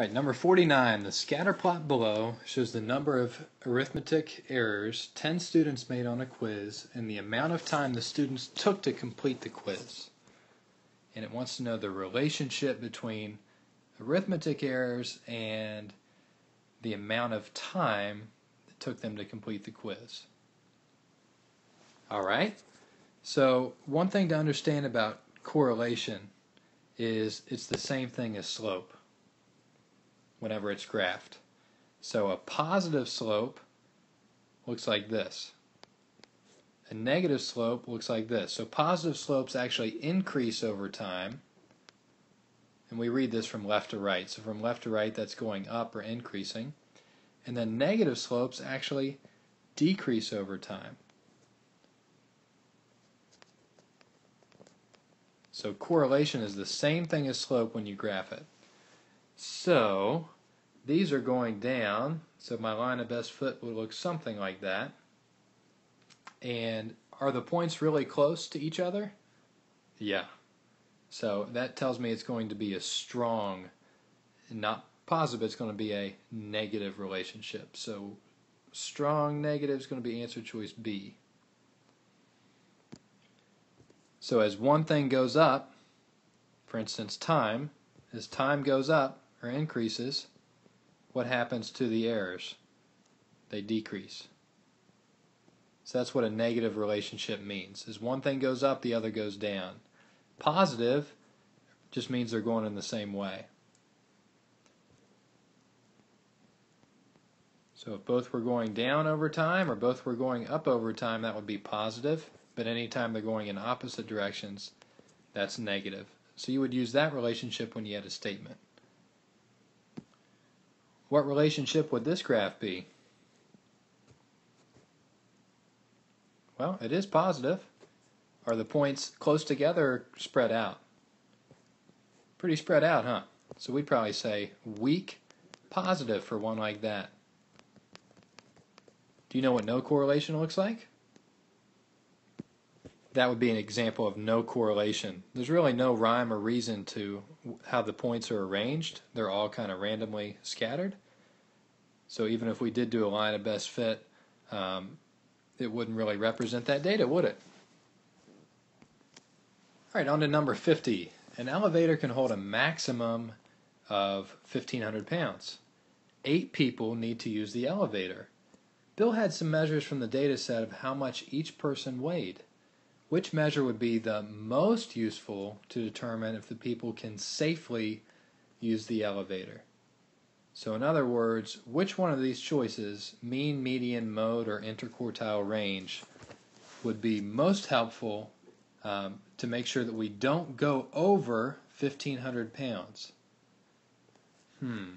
Right, number 49, the scatter plot below shows the number of arithmetic errors 10 students made on a quiz and the amount of time the students took to complete the quiz. And it wants to know the relationship between arithmetic errors and the amount of time it took them to complete the quiz. All right, so one thing to understand about correlation is it's the same thing as slope whenever it's graphed. So a positive slope looks like this. A negative slope looks like this. So positive slopes actually increase over time. And we read this from left to right. So from left to right, that's going up or increasing. And then negative slopes actually decrease over time. So correlation is the same thing as slope when you graph it. So these are going down. So my line of best fit would look something like that. And are the points really close to each other? Yeah. So that tells me it's going to be a strong, not positive, it's going to be a negative relationship. So strong negative is going to be answer choice B. So as one thing goes up, for instance time, as time goes up, or increases, what happens to the errors? They decrease. So that's what a negative relationship means. As one thing goes up, the other goes down. Positive just means they're going in the same way. So if both were going down over time or both were going up over time, that would be positive. But anytime they're going in opposite directions, that's negative. So you would use that relationship when you had a statement. What relationship would this graph be? Well, it is positive. Are the points close together or spread out? Pretty spread out, huh? So we'd probably say weak positive for one like that. Do you know what no correlation looks like? That would be an example of no correlation. There's really no rhyme or reason to how the points are arranged. They're all kind of randomly scattered. So even if we did do a line of best fit, um, it wouldn't really represent that data, would it? All right, on to number 50. An elevator can hold a maximum of 1,500 pounds. Eight people need to use the elevator. Bill had some measures from the data set of how much each person weighed. Which measure would be the most useful to determine if the people can safely use the elevator? So in other words, which one of these choices, mean, median, mode, or interquartile range, would be most helpful um, to make sure that we don't go over 1,500 pounds? Hmm.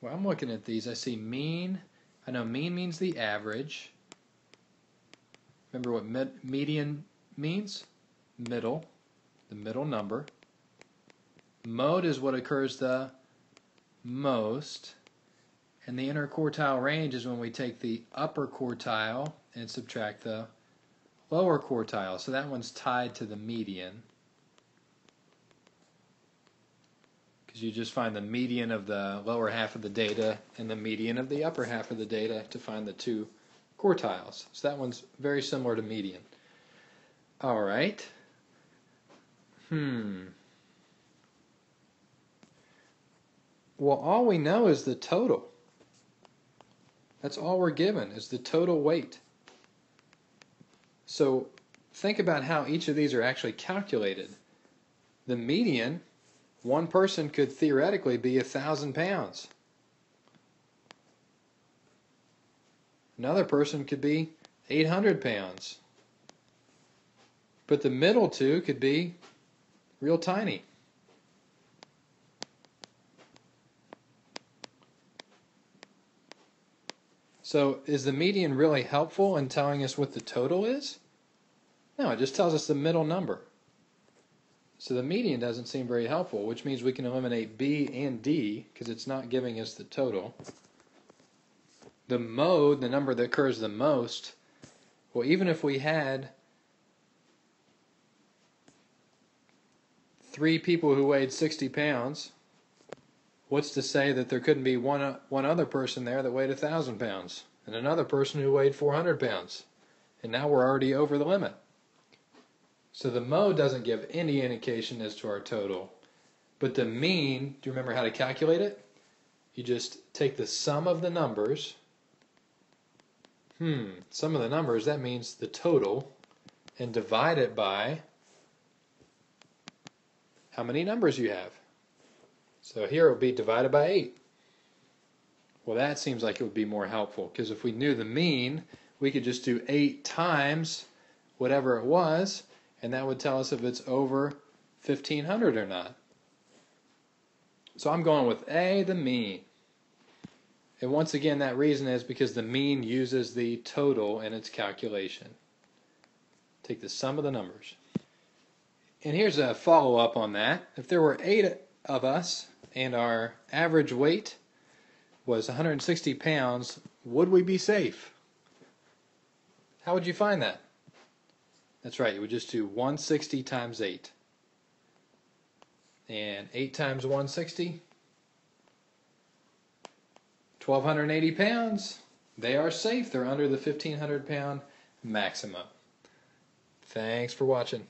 Well, I'm looking at these. I see mean. I know mean means the average. Remember what med median means? Middle, the middle number. Mode is what occurs the most. And the interquartile range is when we take the upper quartile and subtract the lower quartile. So that one's tied to the median. Because you just find the median of the lower half of the data and the median of the upper half of the data to find the two quartiles. So that one's very similar to median. All right. Hmm. Well, all we know is the total. That's all we're given is the total weight. So think about how each of these are actually calculated. The median, one person could theoretically be a thousand pounds. Another person could be 800 pounds. But the middle two could be real tiny. So is the median really helpful in telling us what the total is? No, it just tells us the middle number. So the median doesn't seem very helpful, which means we can eliminate B and D because it's not giving us the total the mode, the number that occurs the most, well, even if we had three people who weighed 60 pounds, what's to say that there couldn't be one one other person there that weighed a thousand pounds and another person who weighed 400 pounds? And now we're already over the limit. So the mode doesn't give any indication as to our total but the mean do you remember how to calculate it? You just take the sum of the numbers. Hmm sum of the numbers that means the total and divide it by how many numbers you have so here it would be divided by 8. Well, that seems like it would be more helpful because if we knew the mean, we could just do 8 times whatever it was, and that would tell us if it's over 1500 or not. So I'm going with A, the mean. And once again, that reason is because the mean uses the total in its calculation. Take the sum of the numbers. And here's a follow up on that. If there were eight of us and our average weight was 160 pounds, would we be safe? How would you find that? That's right, you would just do 160 times 8. And 8 times 160, 1,280 pounds. They are safe. They're under the 1,500 pound maximum. Thanks for watching.